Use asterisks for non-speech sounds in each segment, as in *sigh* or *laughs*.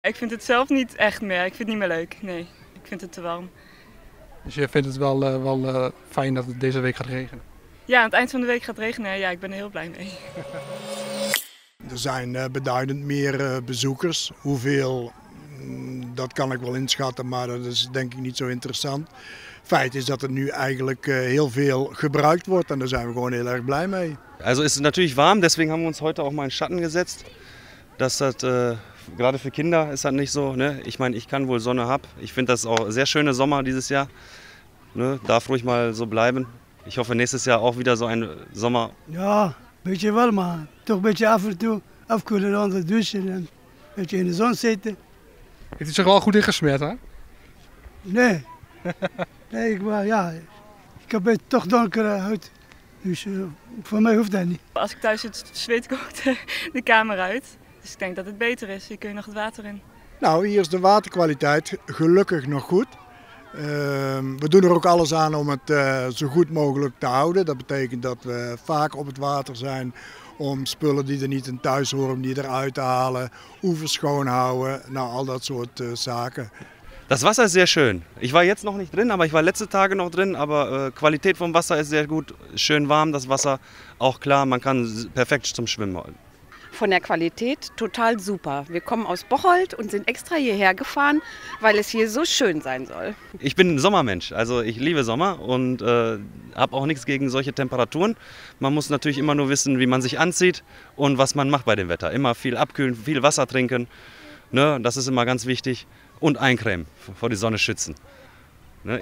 Ik vind het zelf niet echt meer. Ik vind het niet meer leuk. Nee, ik vind het te warm. Dus je vindt het wel, uh, wel uh, fijn dat het deze week gaat regenen? Ja, aan het eind van de week gaat het regenen. Ja, ik ben er heel blij mee. *laughs* er zijn uh, beduidend meer bezoekers. Hoeveel, mm, dat kan ik wel inschatten, maar dat is denk ik niet zo interessant. Feit is dat het nu eigenlijk heel veel gebruikt wordt en daar zijn we gewoon heel erg blij mee. Also ist es natürlich warm, deswegen haben wir uns heute auch mal in Schatten gesetzt. Dass das äh, gerade für Kinder ist das nicht so. Ne? Ich meine, ich kann wohl Sonne haben. Ich finde das auch sehr schöne Sommer dieses Jahr. Ne? Darf ruhig mal so bleiben. Ich hoffe nächstes Jahr auch wieder so ein Sommer. Ja, beetje wel, maar toch een beetje af en toe afkoelen onder douchen en een beetje in de zon zitten. Heeft u zich wel goed ingesmeerd, hè? Nee. nee, ik, maar, ja, ik heb het toch donkere huid. Dus uh, voor mij hoeft dat niet. Als ik thuis zit, zweet ik ook de, de kamer uit. Dus ik denk dat het beter is. Hier kun je nog het water in. Nou, hier is de waterkwaliteit gelukkig nog goed. Uh, we doen er ook alles aan om het uh, zo goed mogelijk te houden. Dat betekent dat we vaak op het water zijn om spullen die er niet in thuis horen, om die eruit te halen. Oevers schoonhouden, nou al dat soort uh, zaken. Das Wasser ist sehr schön. Ich war jetzt noch nicht drin, aber ich war letzte Tage noch drin. Aber äh, Qualität vom Wasser ist sehr gut, schön warm das Wasser. Auch klar, man kann perfekt zum Schwimmen. Von der Qualität total super. Wir kommen aus Bocholt und sind extra hierher gefahren, weil es hier so schön sein soll. Ich bin ein Sommermensch, also ich liebe Sommer und äh, habe auch nichts gegen solche Temperaturen. Man muss natürlich immer nur wissen, wie man sich anzieht und was man macht bei dem Wetter. Immer viel abkühlen, viel Wasser trinken. Ne, das ist immer ganz wichtig und eincremen, vor die Sonne schützen.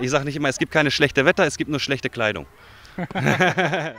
Ich sage nicht immer, es gibt keine schlechte Wetter, es gibt nur schlechte Kleidung. *laughs*